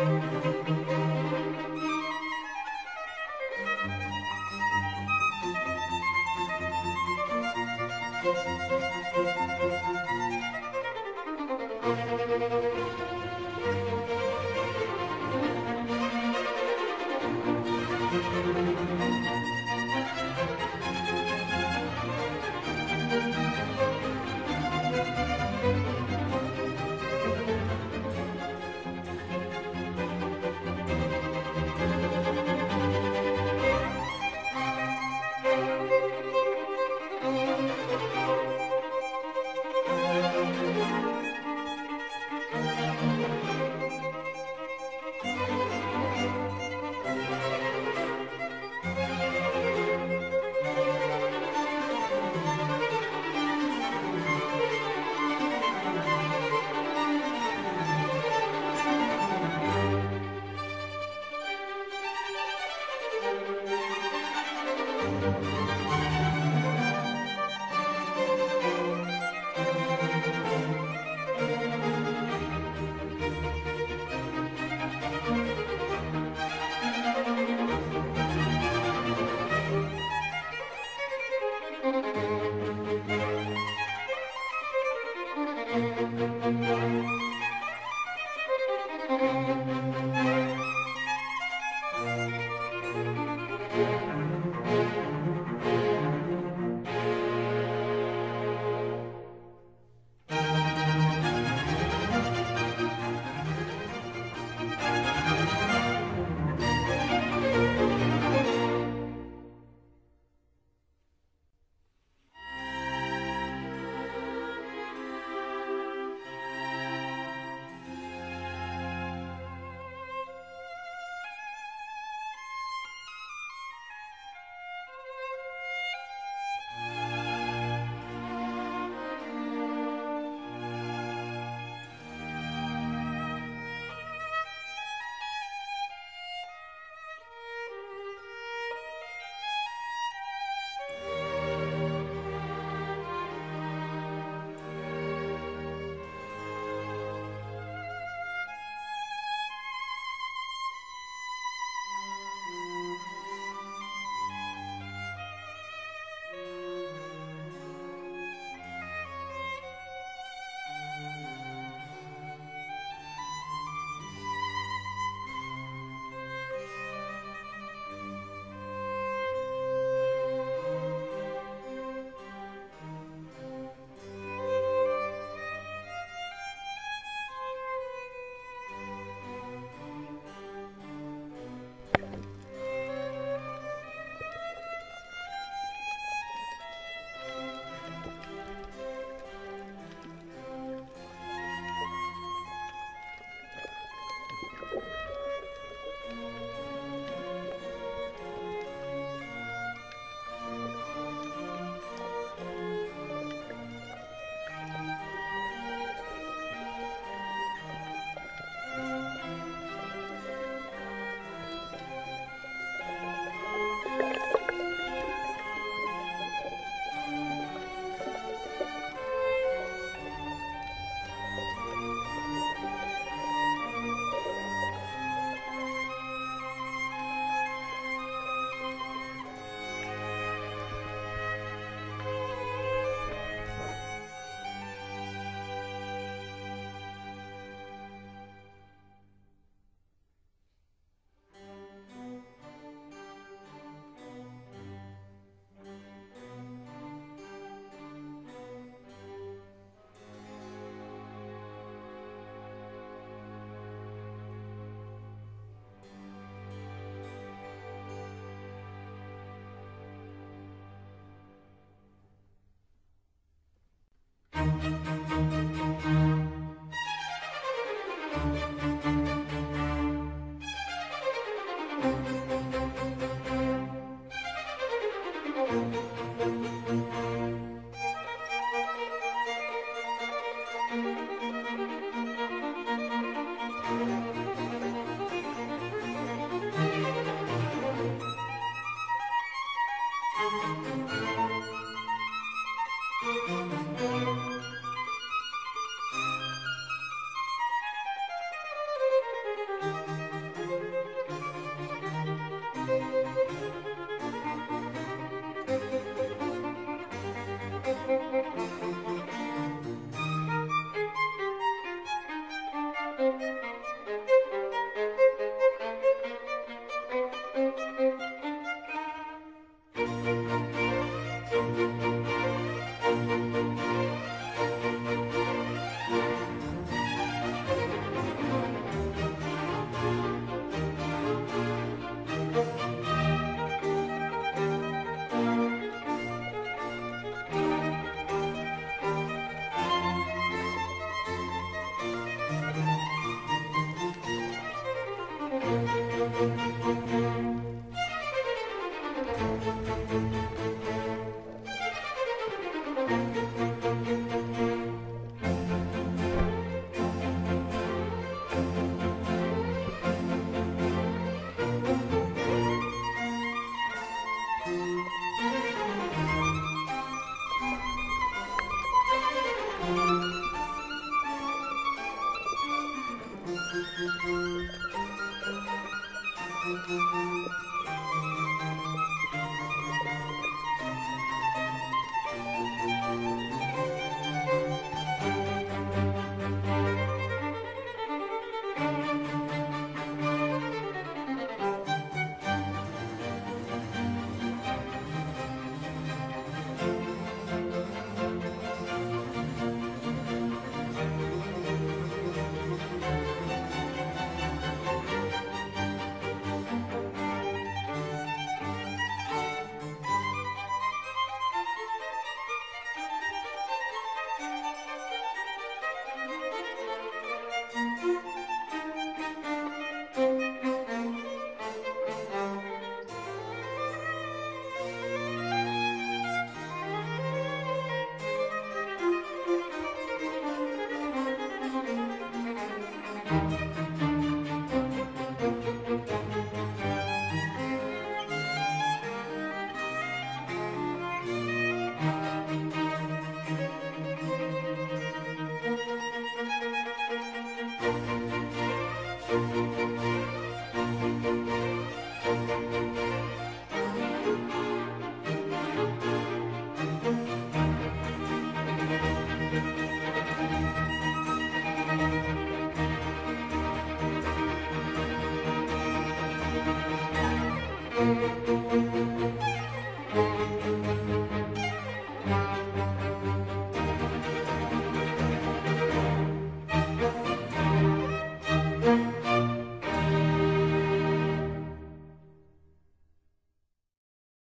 Música Música Thank Música